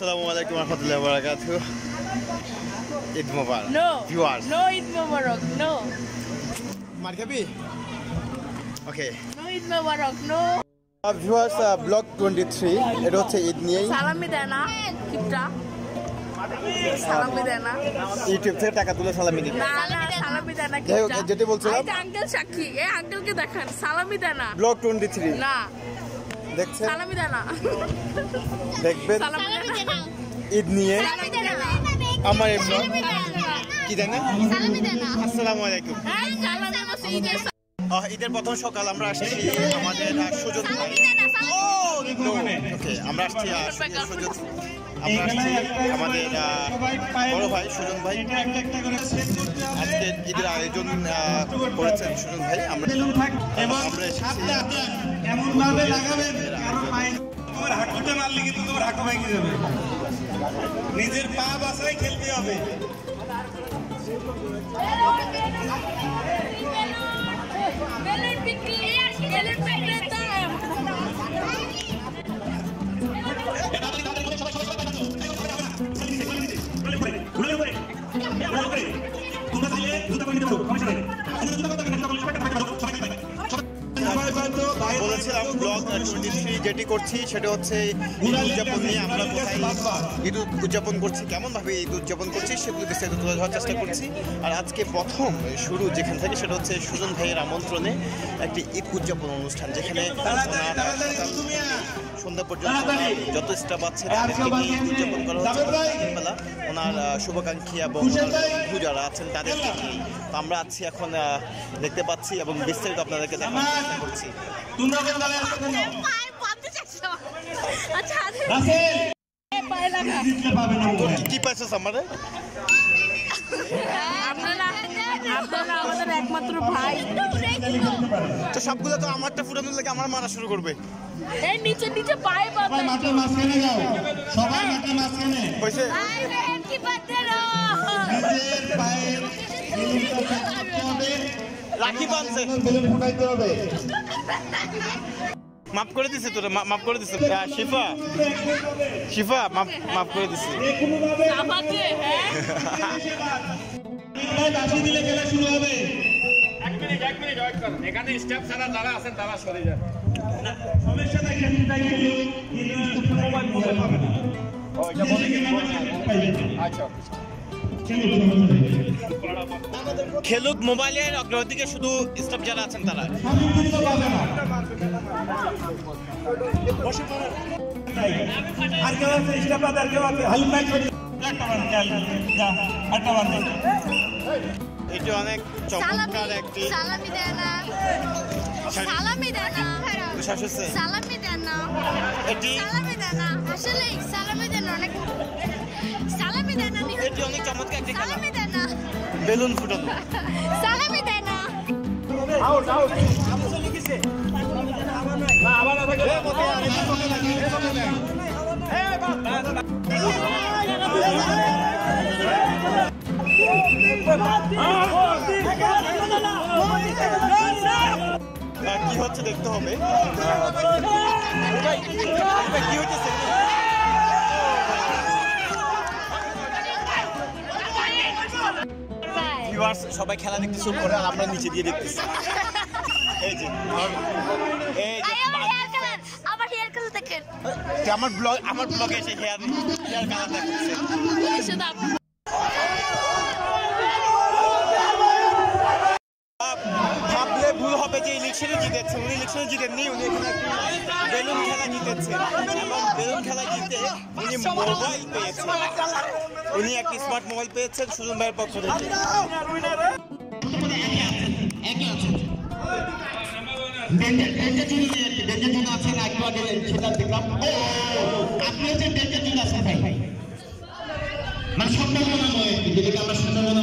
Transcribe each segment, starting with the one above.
আসসালামু আলাইকুম রহমতুল্লাহ বারাকাত ঈদ মোবারক No. Viewers No Eid Mubarak. No. মার খাবি okay No Eid Mubarak. No. Viewers block twenty three এটা হচ্ছে ঈদ নিয়েই সালামি দেয় না কিপটা সালামি দেয় না ইউটিউব থেকে টাকা তুলে সালামি দিবে না না সালামি দেয় না যাই হোক, কিপটা যেটা বলছিলাম- এই আঙ্কেল সাক্ষী এই আঙ্কেলকে দেখান সালামি দেয় না ব্লগ টোয়েন্টি থ্রি না দেখছেন? দেখবেন? ঈদ নিয়ে আমার কি জানে আসসালামু আলাইকুম। বসে ঈদের প্রথম সকাল আমরা আসছি আমাদের আহ, সুজন ভাই ওকে আমরা আসছি সুজন আমরা আসছি আমাদের বড় ভাই সুজন ভাই। আজকে ঈদের আয়োজন করেছেন সুজন ভাই। আমরা আমরা এসেছি। তোমার হাঁটুতে মারলে কিন্তু তোমার হাঁটু ভেঙে যাবে। নিজের পা বাসায় খেলতে হবে। বিক্রি ব্লগ যেটি করছি সেটা হচ্ছে ঈদ উদযাপন নিয়ে আমরা কোথায় ঈদ উদযাপন করছি, কেমনভাবে ঈদ উদযাপন করছি সেগুলো বিস্তারিত তুলে ধরার চেষ্টা করছি। আর আজকে প্রথম শুরু যেখান থেকে সেটা হচ্ছে সুজন ভাইয়ের আমন্ত্রণে একটি ঈদ উদযাপন অনুষ্ঠান, যেখানে সন্ধ্যা পর্যন্ত যত স্টাফ আছে তাদেরকে নিয়ে উদযাপন করা হচ্ছে। সকালবেলা ওনার শুভাকাঙ্ক্ষী এবং বন্ধু যারা আছেন তাদেরকে নিয়ে তো আমরা আছি এখন আহ, দেখতে পাচ্ছি এবং বিস্তারিত আপনাদেরকে দেখার চেষ্টা করছি। আচ্ছা কি- কি পাইছিস আমাদের তো সবগুলো তো আমারটা ফুটানোর লাগে আমার মারা শুরু করবে। এই নিচে নিচে পায়ে সবাই পাবে মাঝখানে যাও। সবাই মাঠের মাঝখানে। ভাই হ্যাপি বার্থডে নিজের করতে রাখি বানছে বেলুন ফুটাইতে হবে। মাফ করে দিছে তোরা মাফ করে দিছে। শিফা। শিফা মাফ মাফ করে দিছে। আমাকে হ্যাঁ? বাসি দিলে খেলা শুরু হবে। এক মিনিট এক মিনিট ওয়েট করুন। এখানে স্টাফ ছাড়া যারা আছেন তারা সরে যান। সমস্যা নাই খেলতে কিন্তু মোবাইল না খেলুক মোবাইলের অগ্রগতিকে শুধু স্টাফ যারা আছেন তারা। আর কেউ আছে স্টাফ আর কেউ আছে দে। এটা অনেক চমৎকার একটি সালামি দেয় না। সালামি দেয় না। বিশ্বাস হচ্ছে সালামি দেয় না। এটি সালামি দেয় না। আসলে সালামি দেয় না অনেক সালামি দেয় না। এটি অনেক চমৎকার একটি খেলা। সালামি দেয় না। বেলুন ফুটানো। সালামি দেয় না। আহ, কি হচ্ছে দেখতে হবে? কি হইতেছে ভিউয়ার্স সবাই খেলা দেখতে শুরু করে আর আমরা নিচে দিয়ে দেখতেছি। এই যে আমার- এই যে আমার হেয়ার কালার আমার হেয়ার কালার দেখেন। আমার ব্লগ আমার ব্লগে এসে হেয়ার হেয়ার কালার দেখাচ্ছে ভাবলে ভুল হবে যে ইলেকশনে জিতেছে উনি ইলেকশনে জিতেননি উনি এখানে বেলুন খেলা জিতেছে এবং বেলুন খেলা জিতে উনি মোবাইল পেয়েছেন উনি একটি স্মার্ট মোবাইল পেয়েছেন সুজন ভাইয়ের পক্ষ থেকে মানে সম্ভাবনা নয় আর যেটাকে আমরা সম্ভাবনা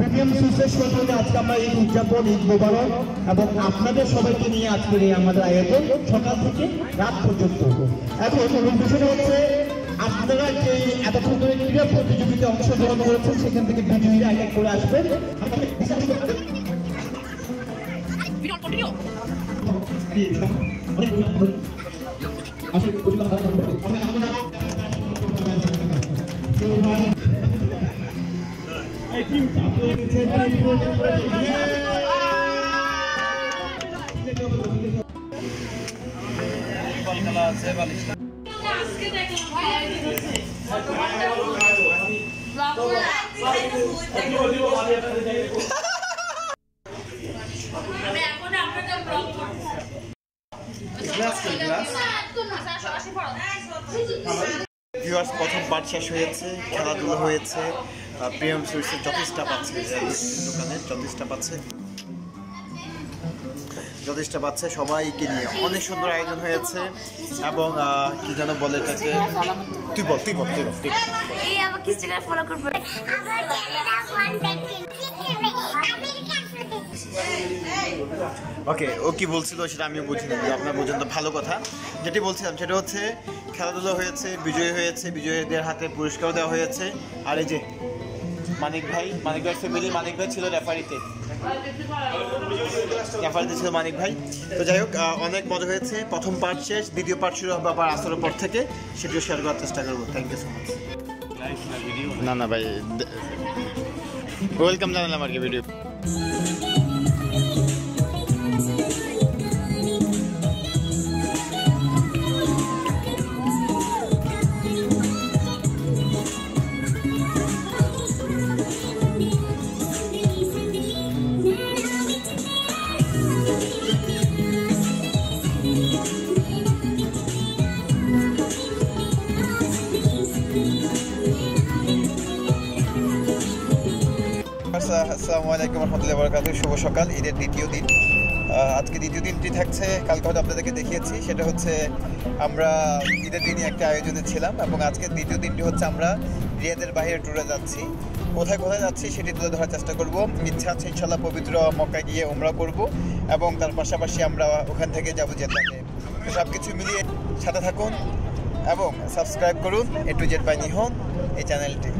প্রিমিয়াম সুইচের সন্ধানে আজকে আমরা এই উদযাপন ঈদ মোবারক এবং আপনাদের সবাইকে নিয়ে আজকের এই আমাদের আয়োজন সকাল থেকে রাত পর্যন্ত। এখন বিষয়টা হচ্ছে আপনারা যে এতক্ষণ ধরে ক্রীড়া প্রতিযোগিতায় অংশগ্রহণ করেছেন সেখান থেকে বিজয়ীরা এক এক করে আসবেন। আপনাদের প্রথম পার্ট শেষ হয়েছে খেলাধুলা হয়েছে। সুইটসের যত স্টাফ আছে এই দোকানে আছে যত স্টাফ আছে সবাইকে নিয়ে। অনেক সুন্দর আয়োজন হয়েছে এবং কি যেন বলে এটাকে? তুই বল তুই বল তুই বল আমেরিকান ওকে ও কি বলছিল সেটা আমিও বুঝি না আপনার বুঝেন তো ভালো কথা। যেটি বলছিলাম সেটা হচ্ছে খেলাধুলা হয়েছে বিজয়ী হয়েছে বিজয়ীদের হাতে পুরস্কার দেওয়া হয়েছে। আর এই যে মানিক ভাই মানিক ভাই ফ্যামিলি মানিক ভাই ছিল রেফারিতে রেফারিতে ছিল মানিক ভাই। তো যাই হোক অনেক মজা হয়েছে। প্রথম পার্ট শেষ, দ্বিতীয় পার্ট শুরু হবে আবার আসরের পর থেকে। সেটিও শেয়ার করার চেষ্টা করব। থ্যাংক ইউ সো মাচ না না ভাই ওয়েলকাম জানালাম আর কি ভিডিও আসসালামু আলাইকুম রহমতুল্লাহ বরকাত শুভ সকাল, ঈদের দ্বিতীয় দিন। আজকে দ্বিতীয় দিনটি থাকছে, কালকে হয়তো আপনাদেরকে দেখিয়েছি। সেটা হচ্ছে আমরা ঈদের দিনই একটা আয়োজনে ছিলাম এবং আজকে দ্বিতীয় দিনটি হচ্ছে আমরা রিয়াদের বাইরে ট্যুরে যাচ্ছি। কোথায় কোথায় যাচ্ছি সেটি তুলে ধরার চেষ্টা করব। ইচ্ছা আছে ইনশাল্লাহ পবিত্র মক্কায় গিয়ে উমরা করব এবং তার পাশাপাশি আমরা ওখান থেকে যাব জেদ্দাতে তো সব কিছু মিলিয়ে সাথে থাকুন এবং সাবস্ক্রাইব করুন। A to Z by Nihan, এই চ্যানেলটি।